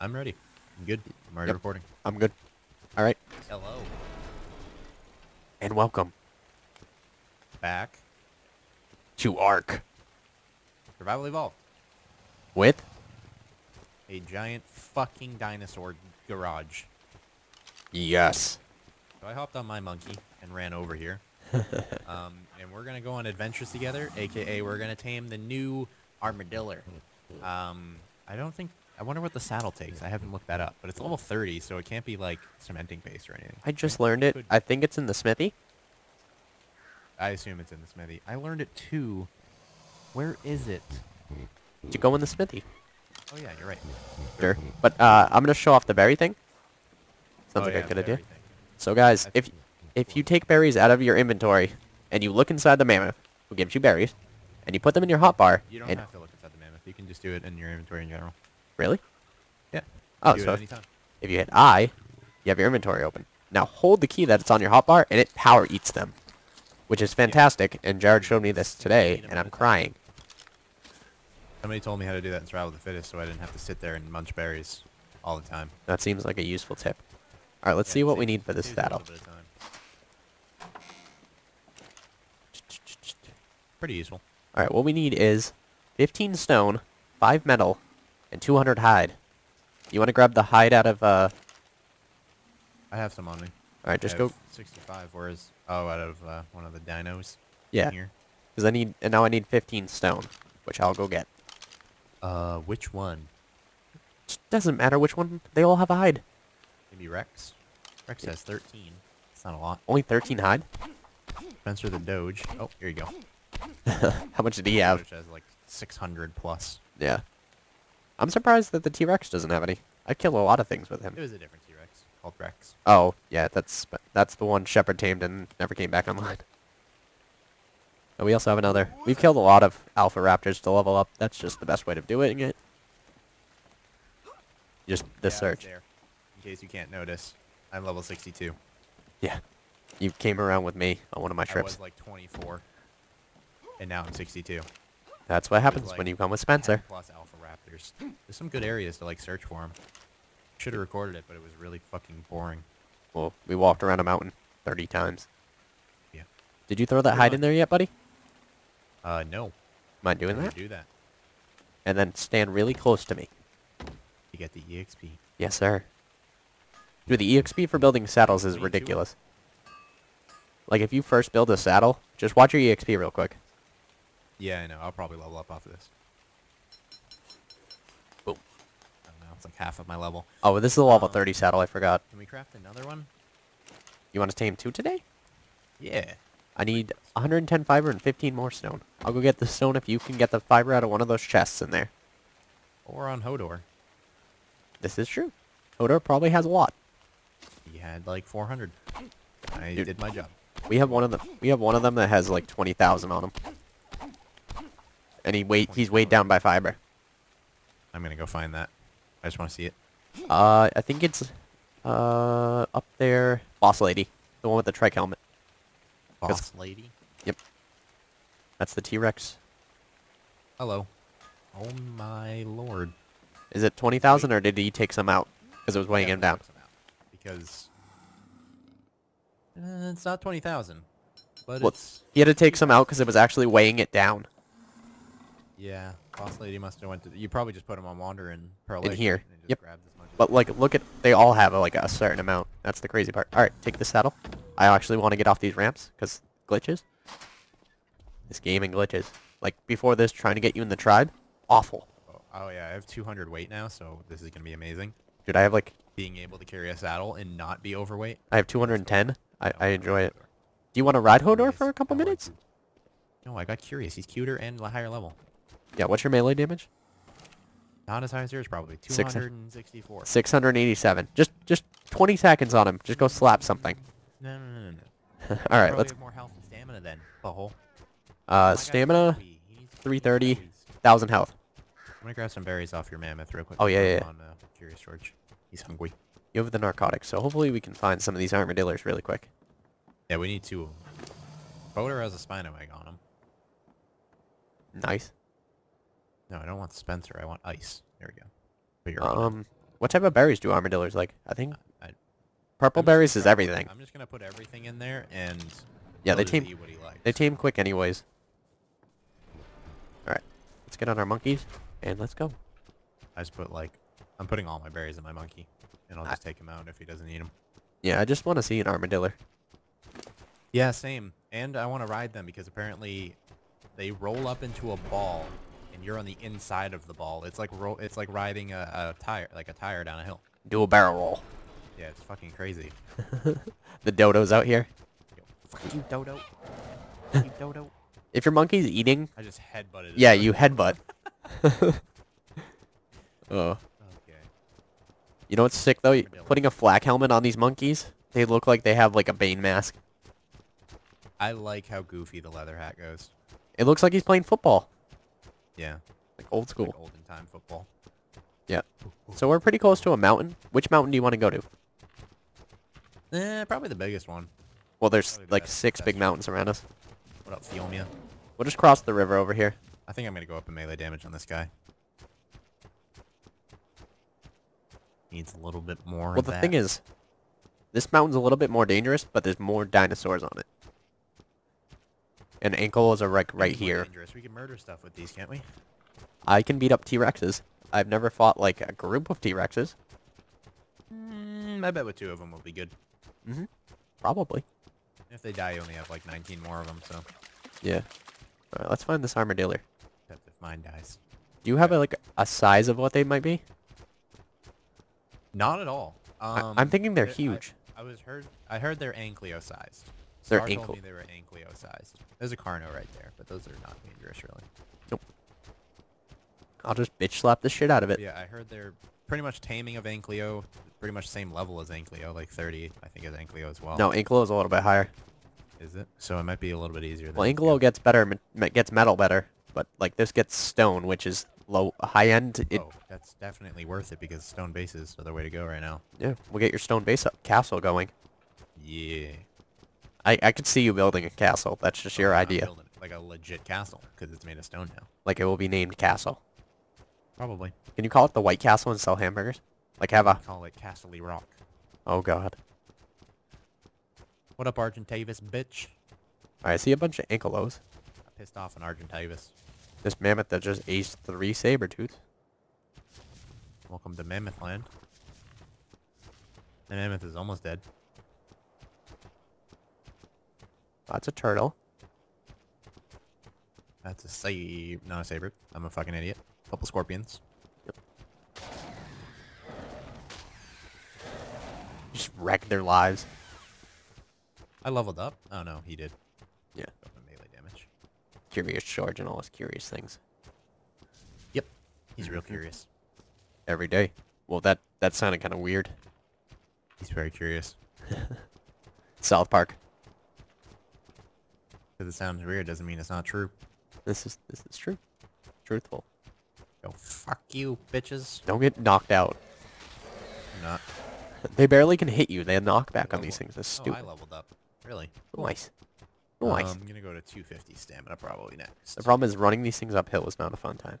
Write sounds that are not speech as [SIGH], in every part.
I'm ready. I'm good. I'm already Yep. recording. I'm good. All right. Hello. And welcome Back. to Ark Survival Evolved. with A giant fucking dinosaur garage. yes. So I hopped on my monkey and ran over here. [LAUGHS] um, and we're gonna go on adventures together, aka we're gonna tame the new armadillo. [LAUGHS] Um, I don't think. I wonder what the saddle takes. I haven't looked that up, but it's level 30, so it can't be like cementing base or anything. I just learned it. I think it's in the smithy. I assume it's in the smithy. I learned it too. Where is it? Did you go in the smithy? Oh yeah, you're right. Sure. But uh, I'm gonna show off the berry thing. Sounds Oh, like yeah, a good idea. thing. So guys, That's- if if you take berries out of your inventory and you look inside the mammoth, who gives you berries, and you put them in your hotbar, You don't and have to look inside the mammoth. You can just do it in your inventory in general. Really, Yeah. Oh, so if- if you hit I, you have your inventory open. Now hold the key that it's on your hotbar, and it power eats them, which is fantastic. And Jared showed me this today, and I'm crying. Somebody told me how to do that in Survival of the Fittest, so I didn't have to sit there and munch berries all the time. That seems like a useful tip. All right, let's Yeah, see what we need for this saves you a saddle. little bit of time. Pretty useful. All right, what we need is 15 stone, 5 metal, and 200 hide. You want to grab the hide out of, uh... I have some on me. All right, just go... 65. Whereas, oh, out of uh, one of the dinos. Yeah, Here. because I need... And now I need 15 stone, which I'll go get. Uh, which one? Just doesn't matter which one. They all have a hide. Maybe Rex. Rex has 13. It's not a lot. Only 13 hide? Spencer the Doge. Oh, here you go. [LAUGHS] How much did he have? Doge has like 600 plus. Yeah. I'm surprised that the T-Rex doesn't have any. I kill a lot of things with him. It was a different T-Rex called Rex. Oh, yeah, that's that's the one Shepard tamed and never came back online. [LAUGHS] And we also have another. We've killed a lot of Alpha Raptors to level up. That's just the best way of doing it. Just the Yeah, search. there. In case you can't notice, I'm level 62. Yeah. You came around with me on one of my trips. I was like 24, and now I'm 62. That's what happens like when you come with Spencer. Plus Alpha Raptors. There's some good areas to like search for them. Should have recorded it, but it was really fucking boring. Well, we walked around a mountain 30 times. Yeah. Did you throw that hide in there yet, buddy? Uh, no. Mind doing I'm gonna that? Do that. And then stand really close to me. You get the EXP. Yes, sir. Dude, the EXP for building saddles is ridiculous. Like, if you first build a saddle, just watch your EXP real quick. Yeah, I know. I'll probably level up off of this. Boom. I don't know. It's like half of my level. Oh, this is a level Um, 30 saddle, I forgot. Can we craft another one? You want to tame two today? Yeah. I need 110 fiber and 15 more stone. I'll go get the stone if you can get the fiber out of one of those chests in there. Or on Hodor. This is true. Hodor probably has a lot. He had like 400. I Dude. did my job. We have one of them. We have one of them that has like 20,000 on him. And he weight he's weighed down by fiber. I'm gonna go find that. I just want to see it. Uh, I think it's uh up there. Boss lady, the one with the trike helmet. Boss lady. Yep. That's the T-Rex. Hello. Oh my lord. Is it 20,000 or did he take some out? Because it was weighing him down. Because uh, it's not 20,000. But Well, it's he had to take some out because it was actually weighing it down. yeah. Boss lady must have went to. You probably just put him on wander and pearl In here. Yep. grabbed as much But like, look at they all have like a certain amount. That's the crazy part. All right, take the saddle. I actually want to get off these ramps because glitches. This game and glitches. Like before this, trying to get you in the tribe, awful. Oh, oh yeah, I have 200 weight now, so this is gonna be amazing. Dude, I have like Being able to carry a saddle and not be overweight. I have 210. I, I enjoy it. Do you want to ride Hodor for a couple minutes? No, I got curious. He's cuter and a higher level. Yeah. What's your melee damage? Not as high as yours, probably. Six hun- 264. 687. Just just 20 seconds on him. Just go slap something. No, no, no, no, no. [LAUGHS] All right, let's. more health and stamina then, butthole. Uh, guy's stamina, hungry. He needs to eat 330, 1000 health. I'm gonna grab some berries off your mammoth real quick. Oh, yeah, yeah. On uh, Curious George. He's hungry. You have the narcotics, so hopefully we can find some of these armadillos really quick. Yeah, we need two of them. Boater has a spino egg on him. Nice. No, I don't want Spencer. I want Ice. There we go. One. Um, What type of berries do armadillos like? I think I- purple I'm berries is everything. I'm just gonna put everything in there and Yeah, they tame eat what he likes. they tame quick anyways. All right, let's get on our monkeys and let's go. I just put like I'm putting all my berries in my monkey, and I'll I- just take him out if he doesn't eat them. Yeah, I just want to see an armadillo. Yeah, same. And I want to ride them because apparently they roll up into a ball, and you're on the inside of the ball. It's like ro- it's like riding a, a tire, like a tire down a hill. Do a barrel roll. Yeah, it's fucking crazy. [LAUGHS] The dodos out here. Yo, fuck you, Dodo. Fuck you, [LAUGHS] Dodo. If your monkey's eating, I just headbutted. it. yeah, you headbutt. [LAUGHS] oh. Okay. You know what's sick though? Putting a flak helmet on these monkeys, they look like they have like a Bane mask. I like how goofy the leather hat goes. It looks like he's playing football, Yeah. like old school. Like olden time football. Yeah. So we're pretty close to a mountain. Which mountain do you want to go to? Eh, probably the biggest one. Well, there's Probably like best- six best big mountains around us. What up, Phiomia? We'll just cross the river over here. I think I'm gonna go up in melee damage on this guy. Needs a little bit more. Well, the that. thing is, this mountain's a little bit more dangerous, but there's more dinosaurs on it. And ankles are like right here. Dangerous. We can murder stuff with these, can't we? I can beat up T-Rexes. I've never fought like a group of T-Rexes. Mm, I bet with two of them will be good. Mm-hmm. Probably. If they die, you only have like 19 more of them, so Yeah. Alright, let's find this armadillo. except if mine dies. Do you have a, like a size of what they might be? Not at all. I- Um, I'm thinking they're I- huge. I, was heard. I heard they're ankylo-sized. They're Star told ankle- me they were ankylo-sized. There's a Carno right there, but those are not dangerous, really. Nope. I'll just bitch slap the shit out of it. Yeah, I heard they're pretty much taming of Ankylo, pretty much same level as Ankylo, like 30, I think, is Ankylo as well. No, Anklo is a little bit higher. Is it? So it might be a little bit easier. Well, than Anklo gets better, gets metal better, but like this gets stone, which is low, high end. It, oh, that's definitely worth it because stone bases are the way to go right now. yeah, we'll get your stone base up, castle going. Yeah. I, I could see you building a castle. That's just oh, your I'm idea. building Like a legit castle because it's made of stone now. Like it will be named castle. Probably. Can you call it the White Castle and sell hamburgers? Like have a. Call it Castle Rock. Oh god. What up, Argentavis, bitch? I see a bunch of ankylos. I pissed off an Argentavis. This mammoth that just aced three saber tooth. Welcome to Mammoth Land. The mammoth is almost dead. That's a turtle. That's a saber, not a saber. I'm a fucking idiot. Couple scorpions. Yep. Just wreck their lives. I leveled up. Oh no, he did. Yeah. Melee damage. Curious George and all his curious things. Yep. He's real curious. [LAUGHS] Every day. Well, that that sounded kind of weird. He's very curious. [LAUGHS] South Park. Because it sounds weird doesn't mean it's not true. This is this is true. Truthful. Go fuck you, bitches. Don't get knocked out. I'm not. They barely can hit you. They knock back on these things. That's Oh, stupid. I leveled up. Really? Nice. Nice. Um, I'm gonna go to 250 stamina probably next. the problem is running these things uphill is not a fun time.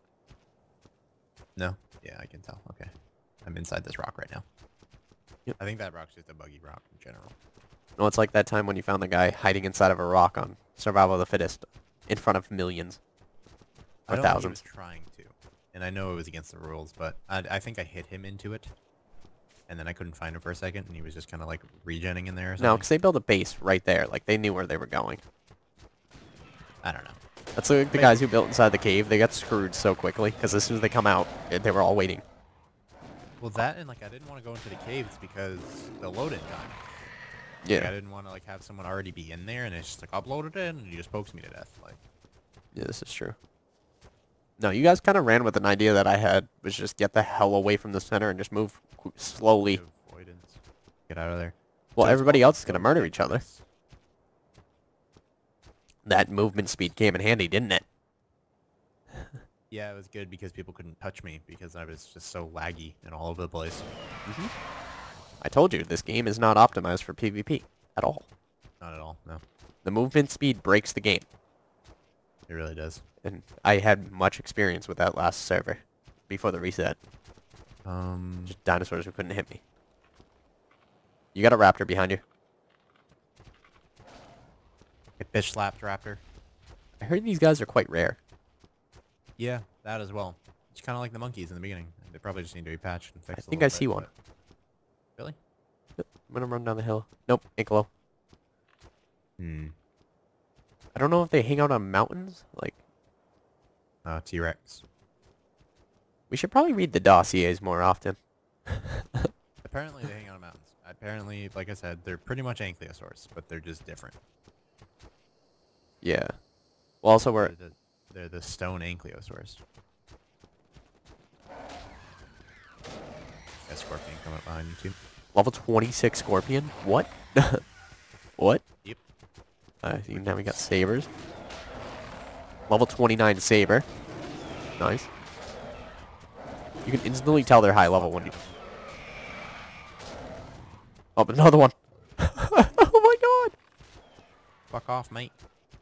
No? Yeah, I can tell. Okay. I'm inside this rock right now. Yep. I think that rock's just a buggy rock in general. No, it's like that time when you found the guy hiding inside of a rock on Survival of the Fittest in front of millions. Or don't think he thousands. was trying to. And I know it was against the rules, but I, I think I hit him into it. And then I couldn't find him for a second, and he was just kind of like regenning in there or No, because they built a base right there. Like, they knew where they were going. I don't know. That's like the Maybe. guys who built inside the cave. They got screwed so quickly because as soon as they come out, eh, they were all waiting. Well, that and like I didn't want to go into the caves because the load-in time. Like, Yeah. I didn't want to like have someone already be in there, and it's just like uploaded it, and he just pokes me to death. Like, Yeah, this is true. No, you guys kind of ran with an idea that I had, was just get the hell away from the center and just move slowly. avoidance. Get out of there. Well, So everybody else is going to murder each other. That movement speed came in handy, didn't it? [LAUGHS] Yeah, it was good because people couldn't touch me because I was just so laggy and all over the place. Mm-hmm. I told you, this game is not optimized for PvP at all. Not at all. No, The movement speed breaks the game, it really does. and I had much experience with that last server before the reset. Um, Just dinosaurs who couldn't hit me. You got a raptor behind you. bitch slapped raptor. I heard these guys are quite rare. Yeah, that as well. It's kind of like the monkeys in the beginning. They probably just need to be patched and I fixed. a think I little see one. but- Really? I'm gonna run down the hill. Nope, Anklo. Hmm. I don't know if they hang out on mountains. Like, Uh, T-Rex. we should probably read the dossiers more often. [LAUGHS] Apparently they hang out in mountains. Apparently, like I said, they're pretty much ankylosaurs, but they're just different. Yeah. Well, also we're They're the, they're the stone ankylosaurs. Scorpion coming up behind you too. level 26 scorpion. What? [LAUGHS] what? Yep. I see. Now we got sabers. Level 29 saber. Nice. You can instantly tell they're high level when you. Oh, but another one. [LAUGHS] oh my god. Fuck off, mate.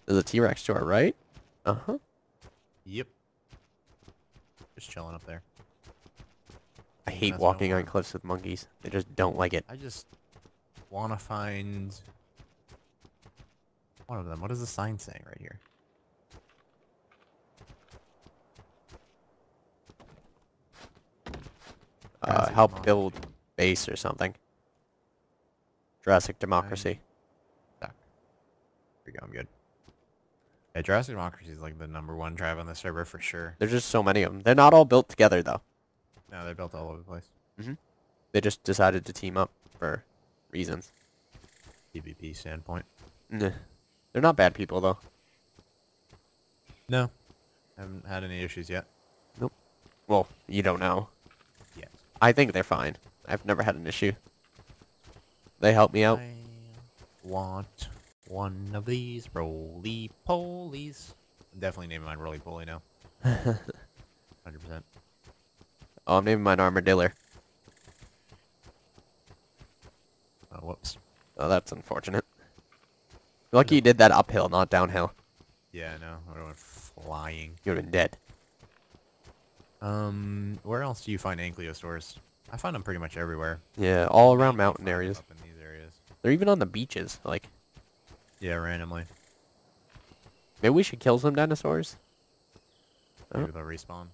There's a T-Rex to our right. Uh huh. Yep. Just chilling up there. I hate walking on cliffs with monkeys. They just don't like it. I just want to find one of them. What is the sign saying right here? Uh, help Democracy. build base or something. Jurassic Democracy. There we go. I'm good. Yeah, Jurassic Democracy is like the number one tribe on the server for sure. There's just so many of them. They're not all built together though. No, they're built all over the place. Mm-hmm. They just decided to team up for reasons. PvP standpoint. Nah. They're not bad people though. No, haven't had any issues yet. Nope. Well, you don't know. Yet. I think they're fine. I've never had an issue. They help me out. I want one of these roly polies. I'm definitely naming mine roly poly now. [LAUGHS] Hundred percent. Oh, I'm naming mine Armadillo. Oh, whoops. Oh, that's unfortunate. Lucky you did that uphill, not downhill. Yeah, no, I went flying. You would have been dead. Um, where else do you find ankylosaurs? I find them pretty much everywhere. Yeah, all around mountain areas. Up in these areas. They're even on the beaches. Like, Yeah, randomly. maybe we should kill some dinosaurs. Oh. Maybe they'll respawn.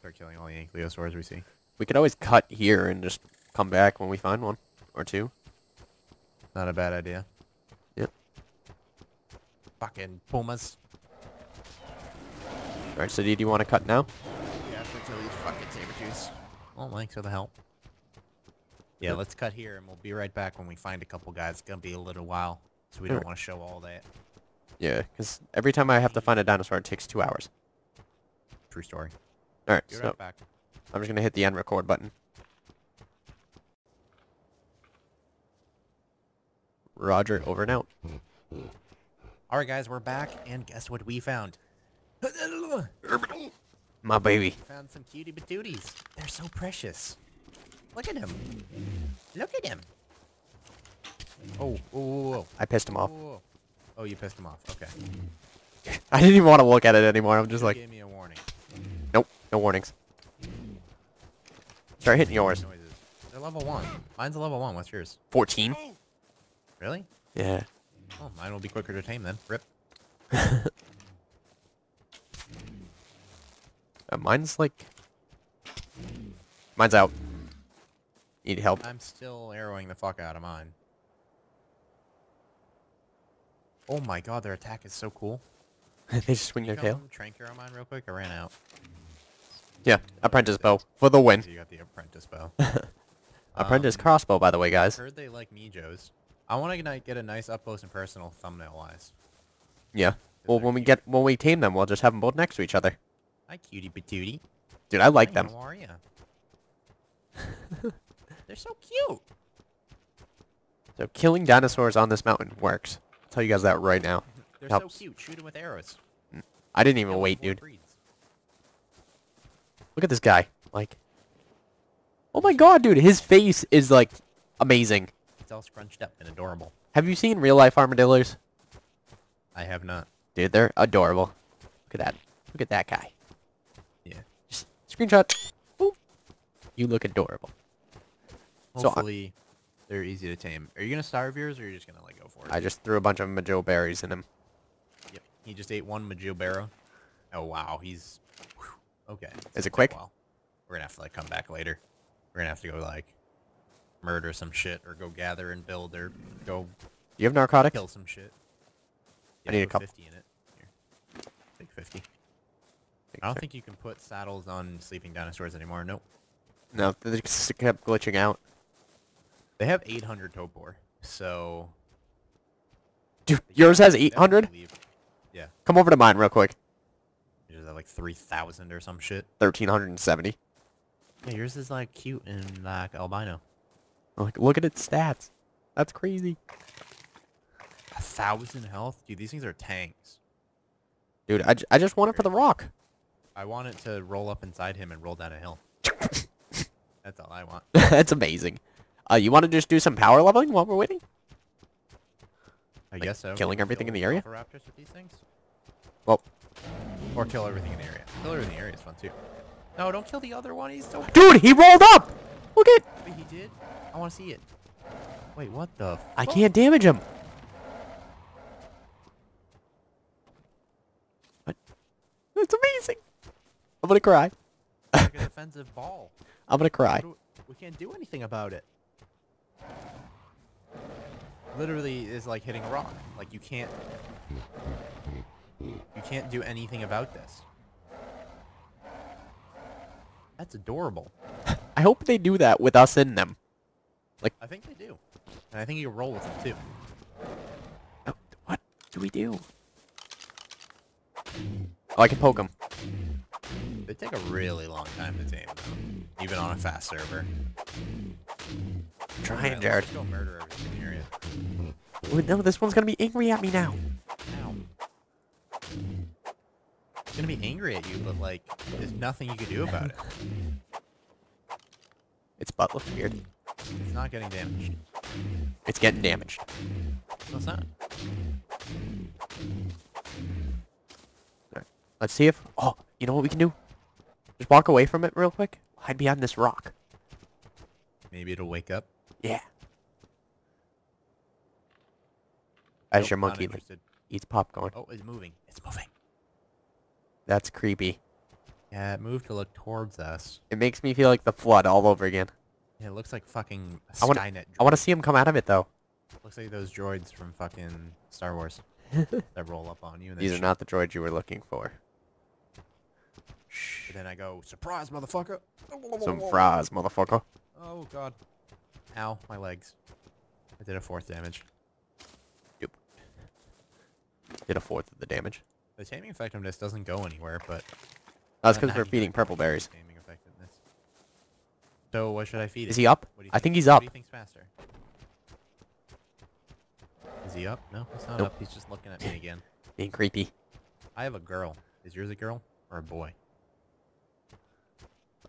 Start killing all the ankylosaurs we see. We could always cut here and just come back when we find one or two. Not a bad idea. Yep. Fucking pumas. All right, so do you want to cut now? Yeah, after kill these fucking saber-tooths. Well, thanks for the help. Yeah, Yep. let's cut here, and we'll be right back when we find a couple guys. It's gonna be a little while, so we don't Alright. want to show all that. Yeah, because every time I have to find a dinosaur, it takes two hours. True story. All right, so right back. I'm just gonna hit the end record button. Roger, over and out. All right, guys, we're back, and guess what we found? My baby. Found some cutie patooties. They're so precious. Look at him. Look at him. Oh, oh, oh, oh. I pissed him off. Oh, oh, you pissed him off. Okay. [LAUGHS] I didn't even want to look at it anymore. I'm just You like, gave me a warning. No warnings. Start hitting yours. Noises. They're level one. Mine's a level one. What's yours? 14? Really? Yeah. Oh, mine will be quicker to tame then. Rip. [LAUGHS] Uh, mine's like... Mine's out. Need help. I'm still arrowing the fuck out of mine. Oh my god, their attack is so cool. [LAUGHS] they just swing their tail. Tranq arrow mine real quick. I ran out. Yeah, apprentice bow. For the win. You got the apprentice bow. [LAUGHS] Apprentice Um, crossbow, by the way, I guys. heard they like Mejos. I want to get a nice up close and personal thumbnail wise. Yeah. Well, when we cute. get when we tame them, we'll just have them both next to each other. Hi, cutie patootie. Dude, I like Hi, them. How are ya? [LAUGHS] They're so cute. So killing dinosaurs on this mountain works. I'll tell you guys that right now. [LAUGHS] They're Helps. so cute. Shoot them with arrows. I didn't even wait, dude. breeds. Look at this guy. Like, oh my god, dude, his face is like amazing. It's all scrunched up and adorable. Have you seen real life armadillos? I have not. Dude, they're adorable. Look at that. Look at that guy. Yeah. Just screenshot. Boop. You look adorable. So Hopefully, they're easy to tame. Are you gonna starve yours, or are you just gonna like go for it? I just threw a bunch of Mejo berries in him. Yep. He just ate one Mejoberry. Oh wow, he's whew, okay. Is it quick? while. We're gonna have to like come back later. We're gonna have to go like murder some shit, or go gather and build, or go You have narcotics? kill some shit. I need a couple. 50 in it. Here, take 50. I don't think you can put saddles on sleeping dinosaurs anymore. Nope. No, they just kept glitching out. They have 800 Torpor, so Dude, yours has 800? Yeah, Come over to mine real quick. Have like 3,000 or some shit. 1370. Yeah, yours is like cute and like albino. Like, look at its stats. That's crazy. A thousand health, dude. These things are tanks. Dude, I, j- I just want it for the rock. I want it to roll up inside him and roll down a hill. [LAUGHS] That's all I want. [LAUGHS] That's amazing. Uh, you want to just do some power leveling while we're waiting? I Like, guess so. killing everything in the area? Velociraptors with these things? Well, Or kill everything in the area. Kill everything in the area is fun too. No, don't kill the other one. He's so. dude, he rolled up! Look at... Wait, he did? I want to see it. Wait, what the? I can't damage him. What? That's amazing. I'm gonna cry. Like a defensive [LAUGHS] ball. I'm gonna cry. What do we, we can't do anything about it. Literally is like hitting a rock. Like you can't. Can't do anything about this. That's adorable. [LAUGHS] I hope they do that with us in them. Like I think they do. And I think you can roll with them too. Oh, what do we do? Oh, I can poke him. They take a really long time to tame them, even on a fast server. Trying, Alright, Jared. Let's go murder everything in the area. Wait, no, this one's gonna be angry at me now. Ow. It's gonna be angry at you, but like, there's nothing you can do about it. Its butt looks weird. It's not getting damaged. It's getting damaged. No, it's not. Let's see if... Oh, you know what we can do? Just walk away from it real quick. Hide behind this rock. Maybe it'll wake up. Yeah. As Nope, your monkey like, eats popcorn. Oh, it's moving. It's moving. That's creepy. Yeah, it moved to look towards us. It makes me feel like the flood all over again. Yeah, it looks like fucking I wanna- Skynet. I want to see him come out of it though. Looks like those droids from fucking Star Wars [LAUGHS] that roll up on you. And These are not the droids you were looking for. And then I go, surprise, motherfucker! Some fries, motherfucker. Oh god. Ow, my legs. I did a fourth damage. Did a fourth of the damage. The taming effectiveness doesn't go anywhere, but That's because we're feeding purple berries. Taming effectiveness. So what should I feed Is it? he up? What do you I think he's up. What do you think's faster? Is he up? No, he's not Nope. up. He's just looking at me again. [LAUGHS] Being creepy. I have a girl. Is yours a girl or a boy?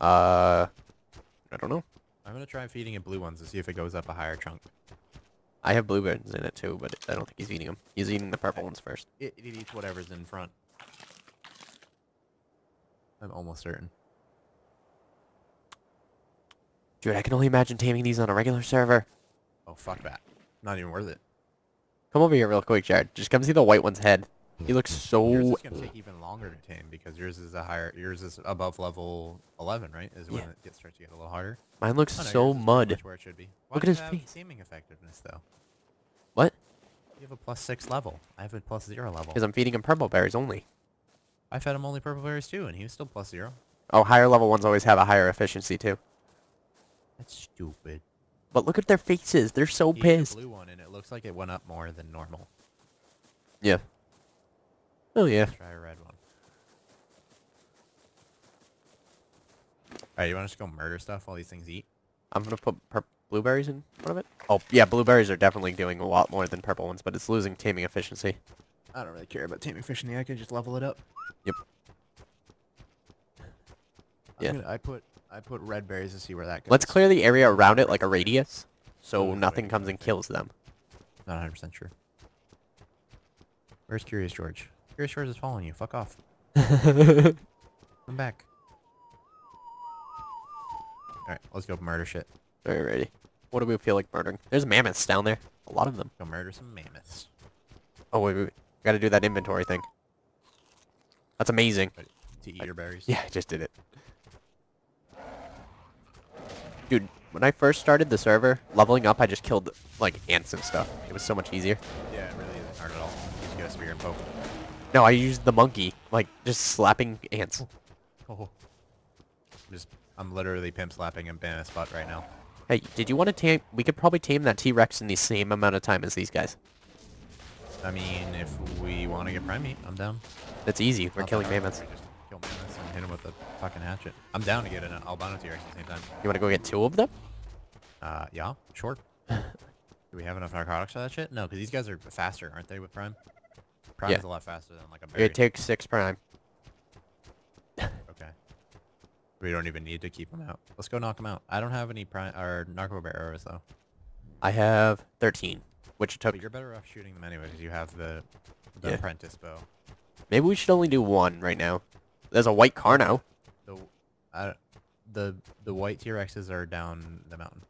Uh, I don't know. I'm gonna try feeding it blue ones to see if it goes up a higher chunk. I have blueberries in it too, but I don't think he's eating them. He's eating the purple ones first. It, it eats whatever's in front. I'm almost certain. Dude, I can only imagine taming these on a regular server. Oh fuck that. Not even worth it. Come over here real quick, Jared. Just come see the white one's head. He looks hmm. Yours so... is gonna take even longer to tame because yours is a higher. Yours is above level 11, right? Is when Yeah. it gets starts to get a little harder. Mine looks Oh, no, so yours mud. Where it should be. Why Look at his face. Taming effectiveness though. What? You have a plus six level. I have a plus zero level. Because I'm feeding him purple berries only. I fed him only purple berries too, and he was still plus zero. Oh, higher level ones always have a higher efficiency too. That's stupid. But look at their faces. They're so He pissed. blue one, and it looks like it went up more than normal. Yeah. Oh yeah. Let's try a red one. Alright, you wanna just go murder stuff while these things eat? I'm gonna put pur- blueberries in front of it. Oh yeah, blueberries are definitely doing a lot more than purple ones, but it's losing taming efficiency. I don't really care about taming efficiency. I can just level it up. Yep. I'm Yeah. gonna- I put I put red berries to see where that goes. Let's clear the area around it like a radius, so Ooh, nothing comes and kills them. Not 100 percent sure. Where's Curious George? Curious George is following you. Fuck off. [LAUGHS] Come back. Alright, let's go murder shit. Very ready. What do we feel like murdering? There's mammoths down there. A lot of them. Go murder some mammoths. Oh, wait, wait, wait. Gotta do that inventory thing. That's amazing. To eat your berries. Yeah, I just did it. Dude, when I first started the server, leveling up, I just killed, like, ants and stuff. It was so much easier. Yeah, it really isn't hard at all. You just get a spear and poke. No, I used the monkey, like, just slapping ants. Oh. Just, I'm literally pimp slapping a banana spot right now. Hey, did you want to tame... We could probably tame that T-Rex in the same amount of time as these guys. I mean, if we want to get prime meat, I'm down. That's easy. We're killing mammoths. We just kill mammoths and hit them with a fucking hatchet. I'm down to get an albino T-Rex at the same time. You want to go get two of them? Uh, yeah, sure. [LAUGHS] Do we have enough narcotics for that shit? No, because these guys are faster, aren't they, with Prime? Prime Yeah. is a lot faster than like a. It takes six prime. Okay. We don't even need to keep them out. Let's go knock them out. I don't have any prime or narco bear arrows though. I have 13, which took... But you're better off shooting them anyway because you have the the Yeah. apprentice bow. Maybe we should only do one right now. There's a white car now. The I, the the white T-Rexes are down the mountain.